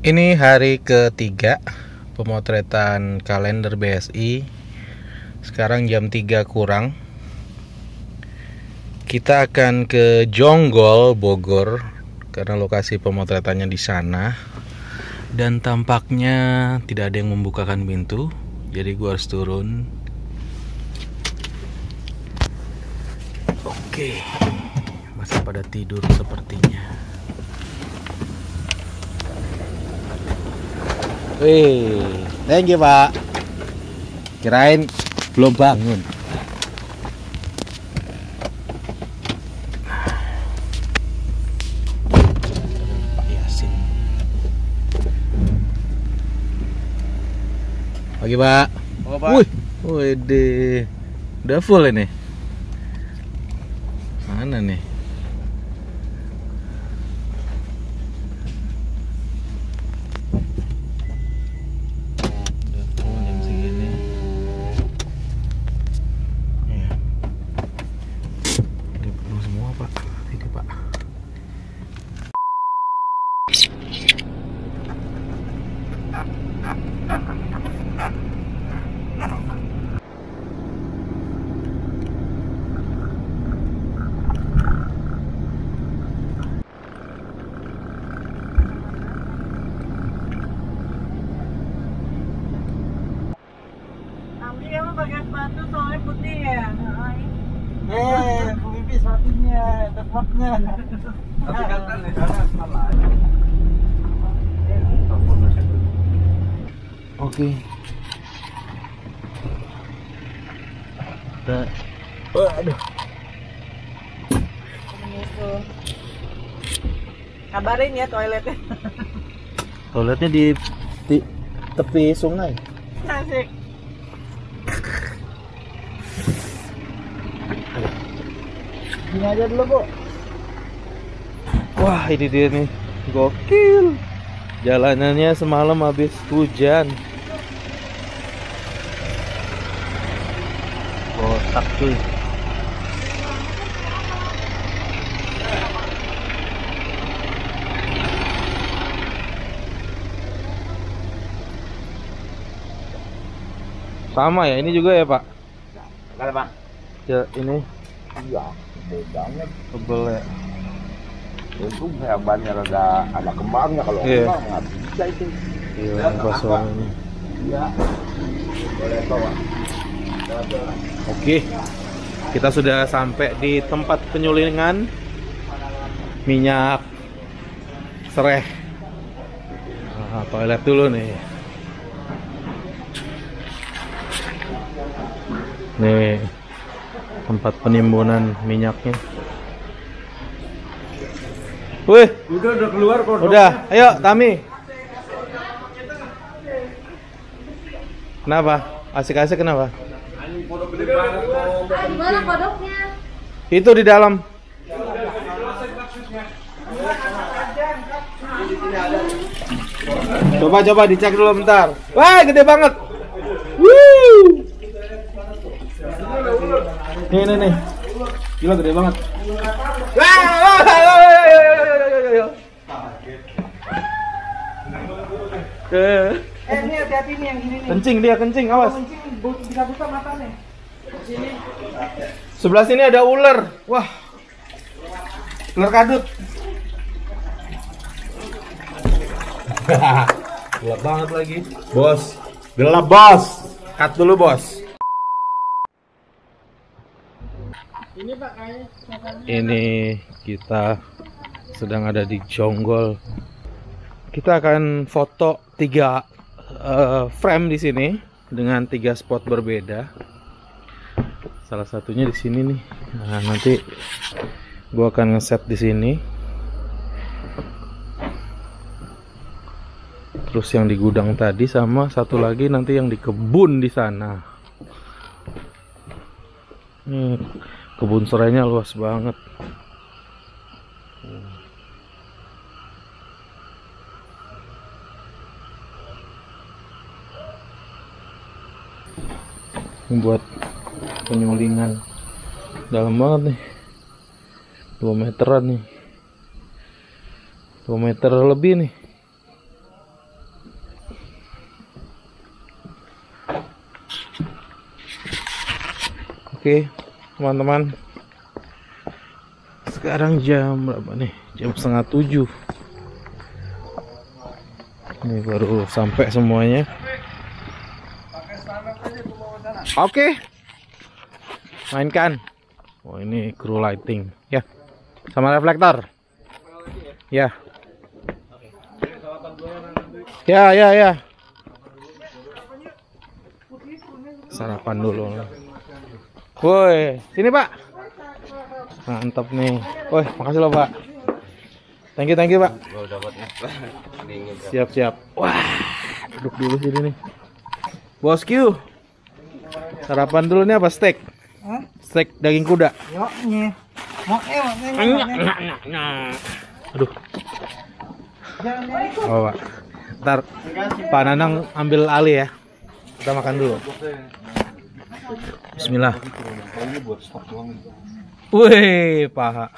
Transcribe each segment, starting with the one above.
Ini hari ketiga pemotretan kalender BSI. Sekarang jam 3 kurang. Kita akan ke Jonggol, Bogor karena lokasi pemotretannya di sana. Dan tampaknya tidak ada yang membukakan pintu, jadi gua harus turun. Oke. Masih pada tidur sepertinya. Wih, thank you pak. Kirain belum bangun. Pak Yasin. Pagi pak. Oh, Pak. Wih, wede, udah full ini. Mana nih? Udah full jam segini. Iya. Udah penuh semua pak. Ini pak. Amri emang pakai sepatu soalnya putih ya? Eh, Bibi sepatunya, tepatnya. Tapi kata di sana salah. Oke. Kita Waduh. Menyusul. Kabarin ya toiletnya. toiletnya di, di tepi sungai. Asik. Gini aja dulu, Bu. Wah ini dia nih. Gokil. Jalanannya semalam habis hujan. Kotak cuy. Sama ya ini juga ya pak? Kalau Pak. ya, Ini. Iya, gede banget. tebel ya Untung bannya rada ada kembangnya kalau Iya. kembang nggak bisa itu. Gila yang kosong ini Iya. Boleh bawa. Oke, kita sudah sampai di tempat penyulingan minyak sereh. Nah, toilet dulu nih. Nih tempat penimbunan minyaknya. Wih, Udah udah keluar kok. udah, ayo Tami. Kenapa? Asik-asik kenapa? Kodoknya? Itu di dalam. Coba coba dicek dulu bentar. Wah, gede banget. Nih nih nih. Gila gede banget. Wah, wah, wah, wah, wah, wah, wah, wah. Eh, Eh ini hati-hati nih yang gini nih. kencing dia kencing, awas. Kencing bu- bisa buka matanya. Sini. Sebelah sini ada ular. Wah. Ular kadut. Gelap banget lagi. Bos. Gelap, Bos. Cut dulu, Bos. Ini kita sedang ada di Jonggol. Kita akan foto tiga eh, frame di sini dengan tiga spot berbeda. Salah satunya di sini nih. Nah, nanti gua akan ngeset di sini. Terus yang di gudang tadi sama satu lagi nanti yang di kebun di sana. Hmm, kebun serainya luas banget. Buat penyulingan. Dalam banget nih. 2 meteran nih. 2 meter lebih nih. Oke teman-teman. Sekarang jam berapa nih? Jam setengah tujuh. Ini baru sampai semuanya. Oke. Mainkan. Oh ini crew lighting. Ya. Sama reflektor. Ya. Ya ya ya. Sarapan dulu woi. Sini pak. Mantap nih. Woi makasih loh pak. Thank you thank you pak. Siap siap. Wah duduk dulu sini nih. Bosku sarapan dulu nih apa steak? Hah? steak daging kuda. Mau eh, aduh. Jangan oh pak. Ntar pak nanang ambil alih ya. Kita makan dulu Bismillah Wih, paha.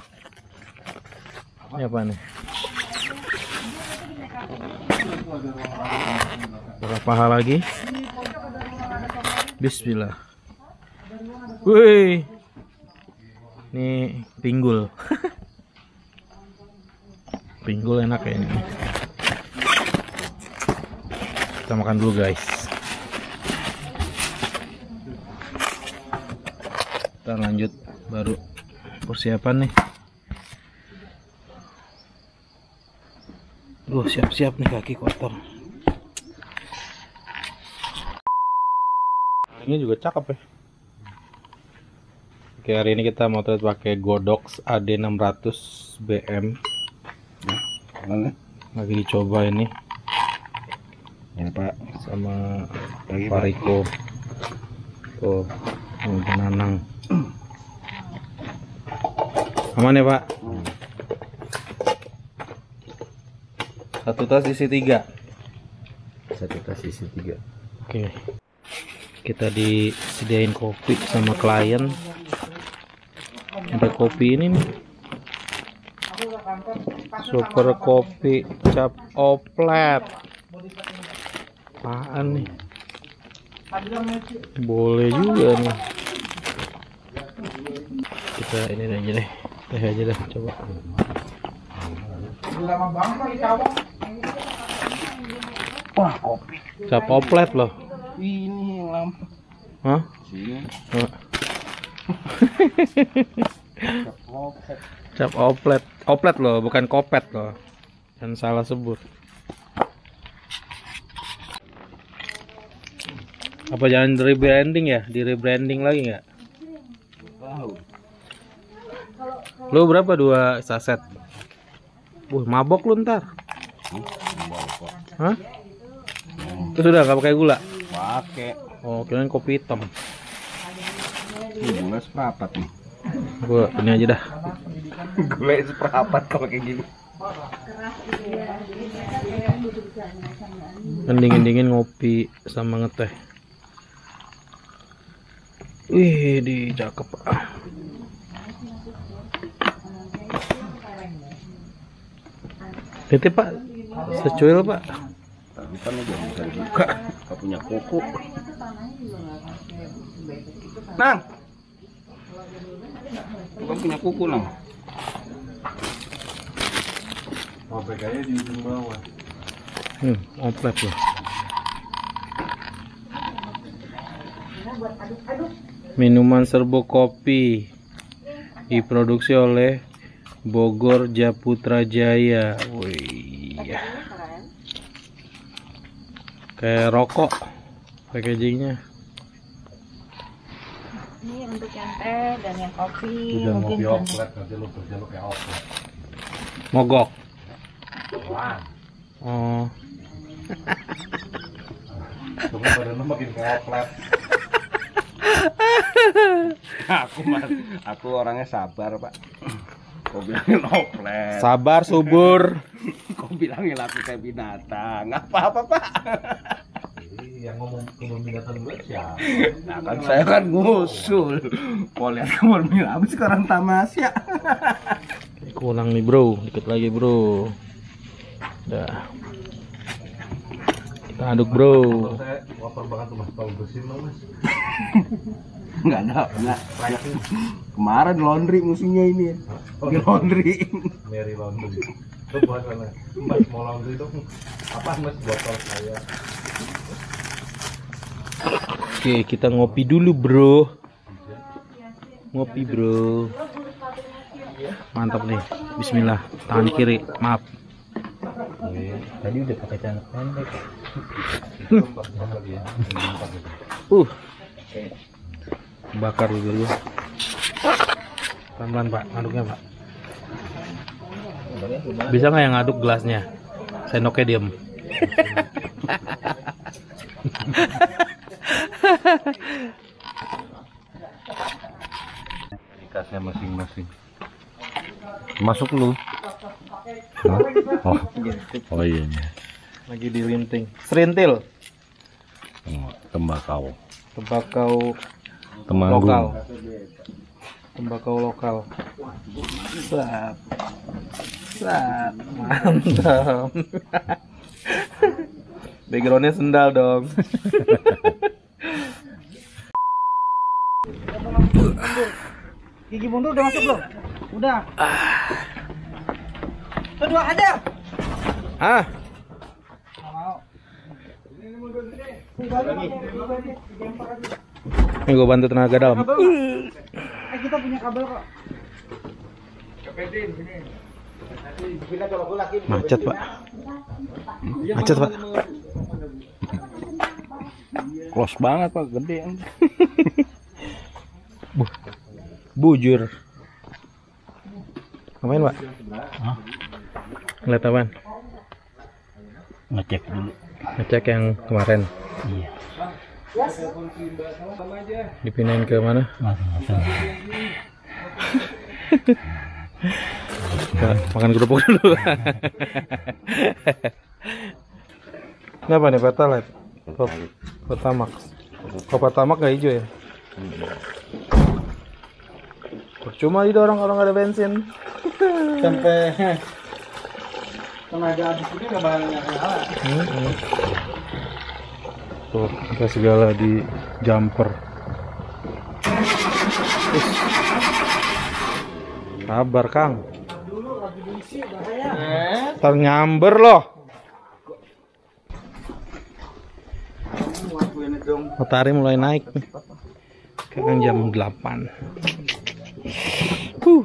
Ini apa nih? Berapa paha lagi? Bismillah. Wih. Ini pinggul. pinggul enak ya ini. Kita makan dulu guys. Kita lanjut baru persiapan nih. Duh, siap-siap nih kaki kotor. Ini juga cakep ya. Oke, hari ini kita motret pakai Godox AD600 BM. Mana? Lagi dicoba ini Ya Pak. sama Lagi, Pak Riko. Tuh, ini penanang. Aman ya, Pak? Satu tas isi tiga. Satu tas isi tiga. Oke. Kita disediain kopi sama klien. Ada kopi ini nih. Super kopi cap oplet. Apaan nih? Boleh juga nih. Kita ini aja deh. Teh aja deh coba. Wah, kopi. Cap oplet loh. Ini yang lama. Hah? Sini. Hah? Cap oplet, oplet loh, bukan kopet loh. Dan salah sebut. Apa jangan di rebranding ya? Di rebranding lagi nggak? Tahu. Lu berapa dua saset? Wah, mabok lu ntar. Hah? Itu sudah nggak pakai gula? Pakai. Oh, kirain kopi hitam. Ini gula seperempat nih. Gua ini aja dah. gula seperempat kalau kayak gini. Kan dingin-dingin ngopi sama ngeteh. Wih, di cakep. Titip pak, secuil pak. Tapi kan udah bisa dibuka. Gak punya kuku. Nang. Bukan punya kuku, Nang. Hmm, oplet loh. Minuman serbu kopi diproduksi oleh Bogor Japutra Jaya. Wih. Kayak rokok packagingnya. Ini untuk yang teh dan yang kopi. Mungkin yang- Mogok. Oh. aku mas, aku orangnya sabar pak. Kau bilangin oplet, Sabar subur. kau bilangin aku kayak binatang, nggak apa-apa pak. Yang ngomong kebun binatang gue siapa? Nah kan saya kan ngusul. Kau lihat kebun binatang sekarang tamasya. kurang nih bro dikit lagi bro udah kita aduk bro Saya waper banget mas, tahu bersihin dong mas. Enggak ada, enggak. Kemarin laundry musuhnya ini ya. Di laundry. Mary laundry. Itu buat mana? Mas mau laundry dong. Apa mas botol saya? oke kita ngopi dulu bro ngopi bro mantap nih Bismillah tangan kiri maaf Tadi udah pakai celana pendek. uh bakar dulu. Pelan-pelan pak. Aduknya pak. Bisa nggak yang aduk gelasnya? Sendoknya diem. Ikatnya masing-masing. Masuk lu. Oh, oh iya. lagi dilinting serintil Oh, tembakau. tembakau Temanggung. lokal. Tembakau lokal. Sat sat mantap backgroundnya sendal dong. Gigi mundur udah masuk belum? Udah. Kedua aja. ah ini gue bantu tenaga dalam. Eh kita punya kabel kok. macet pak. Macet pak. Close banget pak, gede. bujur. Ngapain pak? Ngeliat apaan? Ngecek dulu. ngecek yang kemarin. Iya. Dipindahin ke mana? Makan kerupuk dulu. Ini apa nih pertalite pertamax kalau pertamax nggak hijau ya? Percuma didorong kalau nggak ada bensin. Sampai tenaga habis ini nggak bakal nyala. Tuh, kita segala di jumper. Us. Sabar, Kang. Ternyamber loh. Matahari mulai naik nih. Sekarang jam 8. Huh.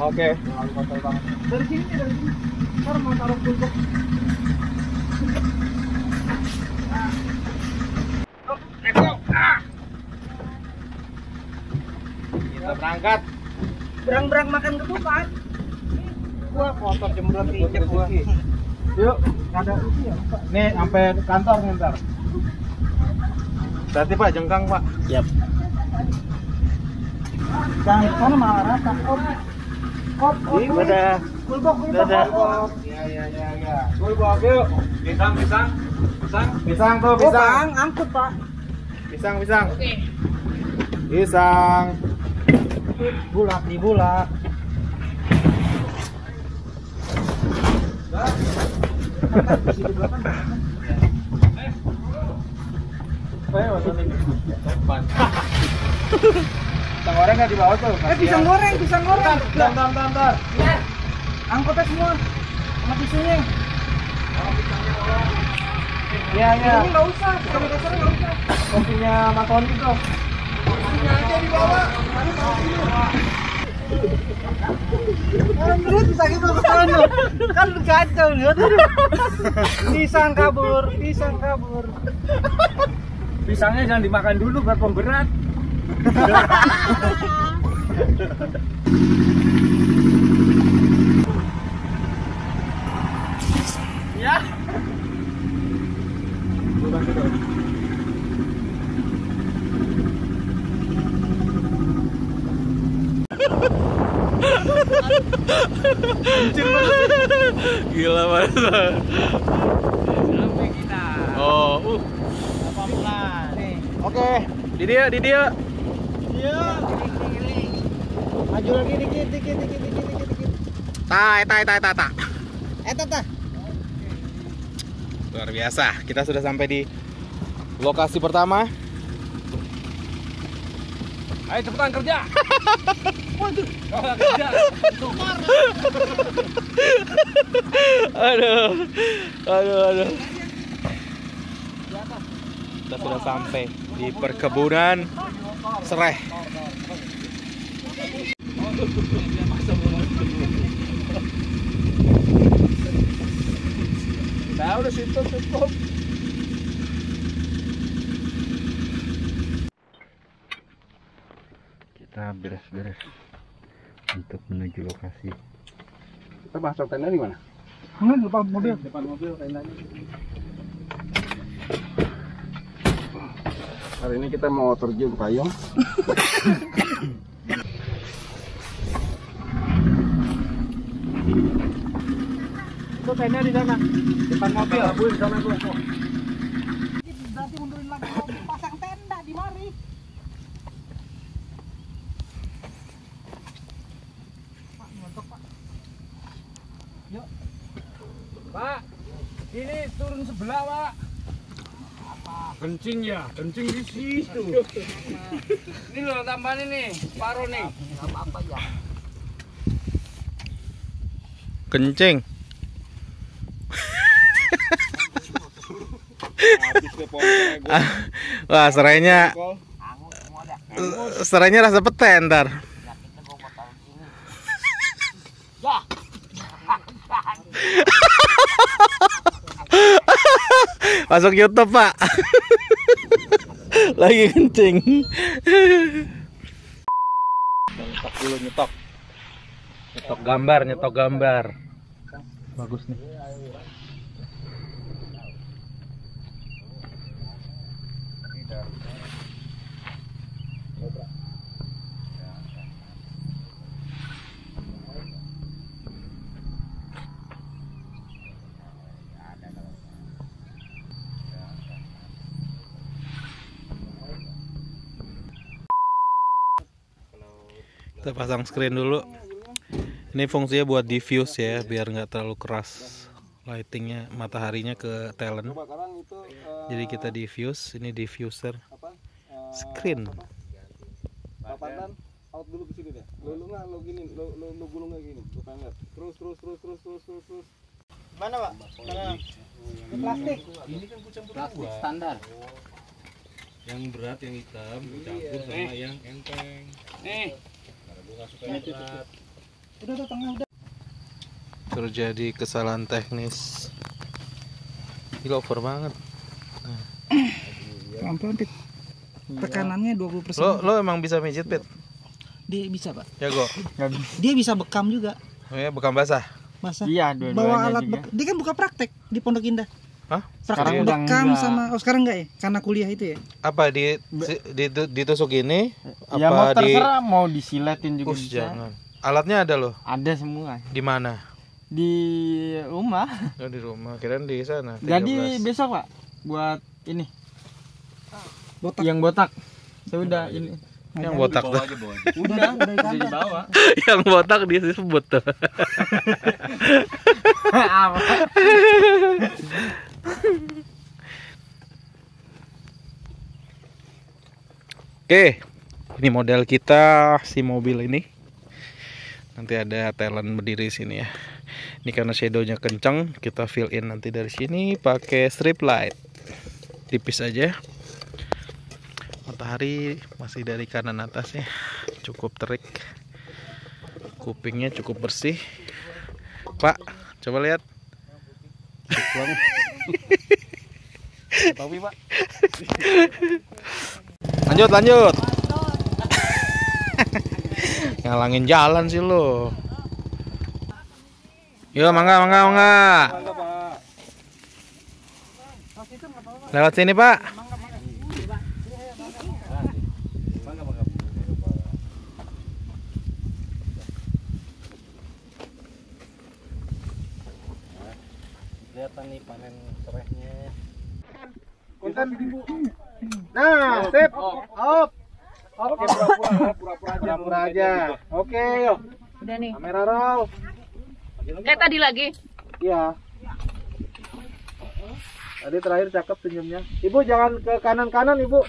Oke. Dari sini nih, dari sini. Ntar mau taruh kulkas. Kita berangkat. Berang-berang makan ketupat. Gua kotor jembrot keinjek gua. Yuk. Ada ya. Nih sampai kantor ntar. Berarti Pak jengkang Pak. Siap. Jangan sana malah rata. Op. Op, op. Dadah. Kulbok. Ya ya ya ya. Yuk. Pisang pisang. Pisang. Pisang tuh Oh, pisang. Angkut, Pak. Pisang pisang. Pisang. Bulak di bulak. Pisang goreng nggak dibawa tuh? Eh, pisang goreng, pisang goreng. Bentar, bentar, bentar. Angkutnya semua. Sama tisunya. Iya, iya. Ini nggak usah, kamu dasar nggak usah. Kopinya Mas Tony tuh. Kopinya aja dibawa. Terus bisa gitu ke sana. Kan kacau lihat tuh. Pisang kabur, pisang kabur. Pisangnya jangan dimakan dulu buat pemberat. Gila banget. Sampai kita. Oh, uh. Oke. Di dia, di dia. Iya. Maju lagi dikit, dikit, dikit, dikit, dikit, dikit. Tai, tai, tai, tai, tai. Eh, tata. Luar biasa. Kita sudah sampai di lokasi pertama. Ayo cepetan kerja. Waduh. kerja. Aduh. Aduh, aduh. Kita sudah sampai di perkebunan sereh. Nah, udah situ cukup. kita beres-beres untuk menuju lokasi Kita pasang tenda di mana? Mana depan mobil? Depan mobil tendanya. Hari ini kita mau terjun payung. Itu tenda di sana. Depan mobil. Bu, di sana Bu. Berarti mundurin lagi pasang tenda di mari. Pak, ini turun sebelah, Pak. Kencing ya, kencing di situ. ini loh tambahan ini, paruh nih. Kencing. Wah, serainya serainya rasa pete ntar. Masuk YouTube, Pak. Lagi kencing. Nyetok dulu nyetok. Nyetok gambar, nyetok gambar. Bagus nih. Kita pasang screen dulu. Ini fungsinya buat diffuse ya, biar nggak terlalu keras lightingnya, mataharinya ke talent. Jadi kita diffuse, ini diffuser apa? Screen. out dulu ke sini deh. Lo lu nggak lo gini, lo lo lo gulungnya gini. Lo pengen lihat. Terus terus terus terus terus terus terus. Mana, Pak? Mana? Ini plastik. Ini kan kucampur plastik standar Yang berat yang hitam dicampur sama yang enteng. Nih. Udah tuh tengah udah. Terjadi kesalahan teknis. Ini over banget. Pelan-pelan, Pit. Tekanannya 20%. Lo lo emang bisa mijit pit? Dia bisa, Pak. Jago. Dia bisa bekam juga. Oh ya bekam basah. Masa? iya Bawa dua-duanya alat juga bek- Dia kan buka praktek di Pondok Indah. Hah? Sekarang udah bekam enggak. sama oh sekarang enggak ya? Karena kuliah itu ya. Apa di ditu- ditusuk ini? ya mau Apa di terserah mau disiletin juga Us, bisa jangan. Alatnya ada loh. ada semua Di mana? di rumah Oh, di rumah. Kirain di sana. jadi 13. besok pak buat ini Botak. yang botak saya udah ini yang botak tuh. udah udah dibawa yang botak disebut tuh. apa Oke, ini model kita si mobil ini. Nanti ada talent berdiri sini ya. Ini karena shadownya kencang, kita fill in nanti dari sini pakai strip light. tipis aja matahari masih dari kanan atas ya cukup terik kupingnya cukup bersih pak coba lihat Tapi pak. lanjut lanjut. Ngalangin jalan sih lo yuk mangga mangga mangga. Lewat sini pak Kelihatan nih panen serehnya. konten nah sip op Oke pura-pura pura-pura aja. pura aja oke yuk Udah nih. kamera roll Eh tadi lagi. Iya. Tadi terakhir cakep senyumnya. Ibu jangan ke kanan-kanan, Ibu.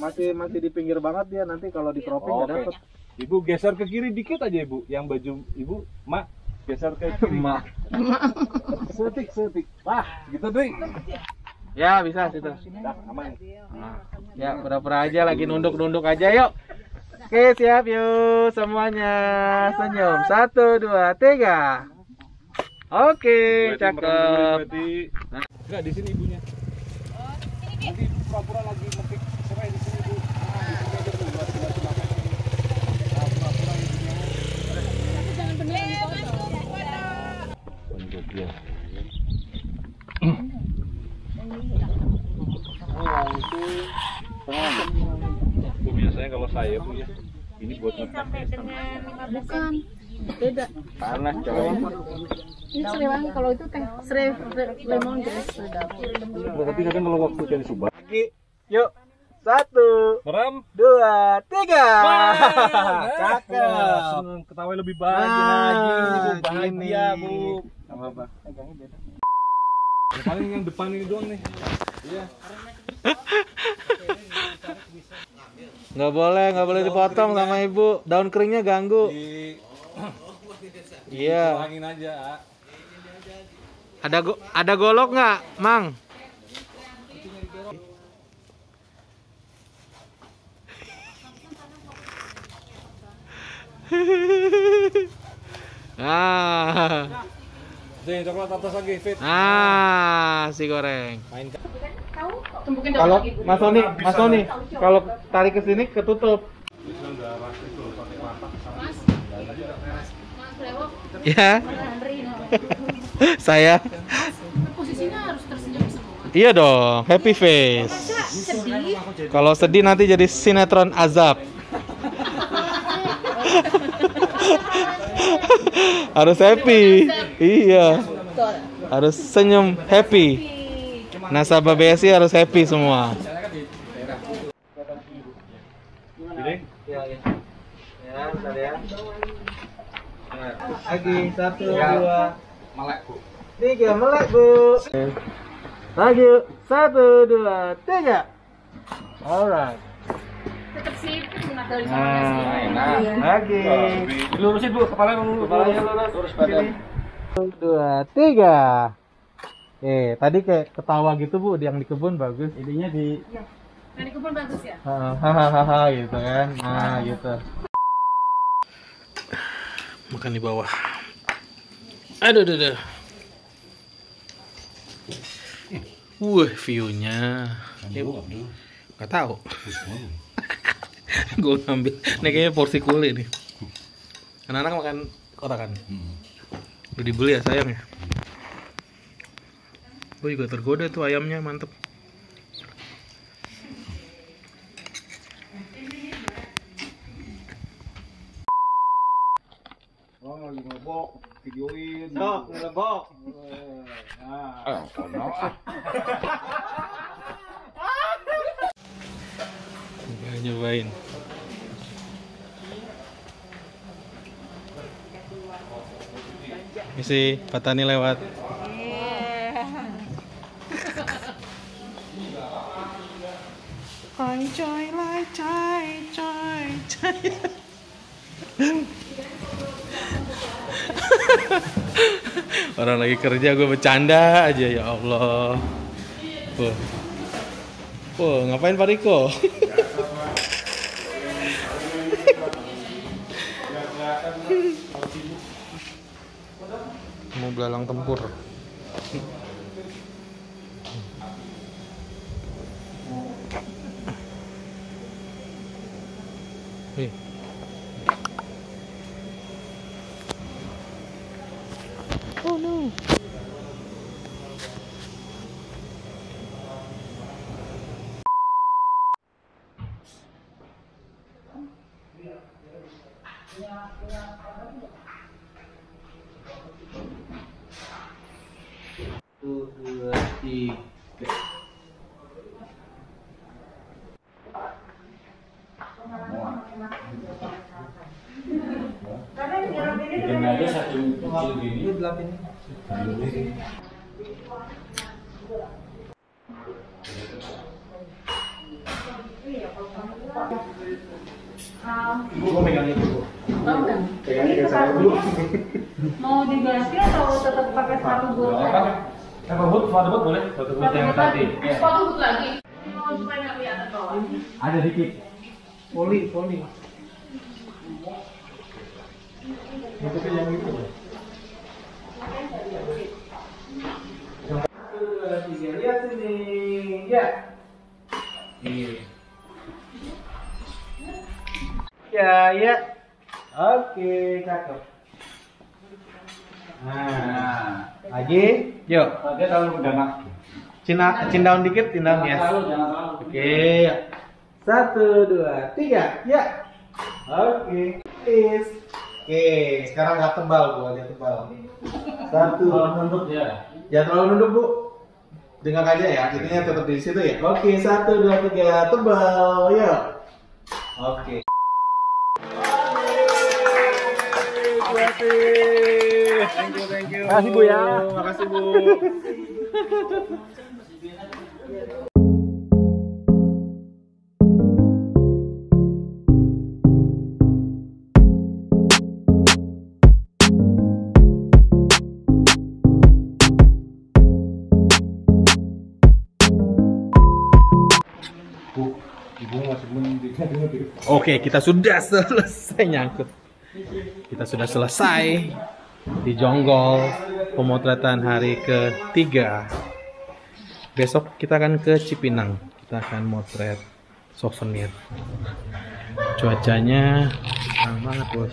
Masih masih di pinggir banget dia nanti kalau di cropping nggak Oke. dapet. Ibu geser ke kiri dikit aja ibu. Yang baju ibu, mak geser ke kiri. mak. setik setik. Wah, gitu deh. Ya, bisa situ. Dah, aman. Ya, pura-pura aja lagi nunduk-nunduk aja yuk. Oke, siap yuk semuanya. Senyum. Satu, dua, tiga. Oke, cakep. Enggak di sini ibunya. Nanti ibu pura-pura lagi metik serai di sini bu. Nah. Nah. Oh, itu biasanya kalau saya bu ya, ini buat ngetek. Bukan. Beda. Panas coy. Ini serewan kalau itu teh sere lemon guys sudah. Tapi kadang kalau waktu cari subak. Lagi. Yuk. Satu, Meram. dua, tiga. Cakep. Seneng ketawa lebih bahagia Nah, lagi. Bu. Bahagia. Bu. apa-apa. Paling yang depan ini doang nih. Iya. Nggak boleh, nggak boleh dipotong sama ibu. Daun keringnya ganggu. Di Iya. angin aja. Ada go ada golok nggak, Mang? ah, Sini coklat atas lagi, Fit. ah, si goreng. Main Kalau Mas Sony, Mas Sony, kalau tarik ke sini ketutup. Ya, saya. posisinya harus tersenyum semua. Iya dong, happy face. Sedih. Kalau sedih nanti jadi sinetron azab. Harus happy. Iya. Harus senyum happy. Nasabah BSI harus happy semua. Ya, bentar ya. Lagi satu, dua, Melek, Bu. tiga melek bu. Lagi satu, dua, tiga. Alright. Tetap enak Nah, lagi. Lurusin, Bu. Kepala dulu. Kepalanya lurus. Lurus badan. Satu, dua, tiga. Eh, tadi kayak ketawa gitu bu, yang di kebun bagus. Ininya di Nah, di kebun bagus ya. hahaha gitu kan. Nah, gitu. Makan di bawah. Aduh, aduh, aduh. Wah, view-nya. Gak tahu. Gue ngambil. Ini kayaknya porsi kuli nih. Anak-anak makan kotakan. Udah dibeli ya sayang ya. Gue juga tergoda tuh ayamnya mantep. Oh, lagi ngebok. Videoin. Sok, ngelebok. Nah, Nggak nyobain. Misi Patani lewat. Orang lagi kerja gue bercanda aja ya Allah. Tuh. Oh, ngapain Pak Riko? Mau belalang tempur. Nih. Oh no. Satu, dua, tiga. Bikin aja satu kecil gini. Ibu mau megang itu bu. Pegangnya ke saya dulu. Mau diganti atau tetap pakai sepatu boot? Apa but? Sepatu but boleh? Sepatu but yang tadi. Ya. Boot lagi. Bawah. Ada dikit. Poli, poli. Itu yang itu. Lihat sini. Ya. Iya. Ya, ya. Oke, cakep. Nah, lagi. Yuk. Dia terlalu mendadak. Cina, chin down dikit, chin down ya. Oke. Satu, dua, tiga. Ya. Oke. Please. Oke, sekarang nggak tebal bu, agak tebal. Satu. nunduk ya. Jangan terlalu nunduk bu. Dengar aja ya, itunya tetap di situ ya. Oke, satu, dua, tiga, tebal. Yuk. Oke. Thank you, thank you. Makasih Bu ya. Makasih Bu. Bu, ibu masih mending. Oke, kita sudah selesai nyangkut. Kita sudah selesai di Jonggol pemotretan hari ketiga. Besok kita akan ke Cipinang. Kita akan motret souvenir. Cuacanya cerah banget, Bos.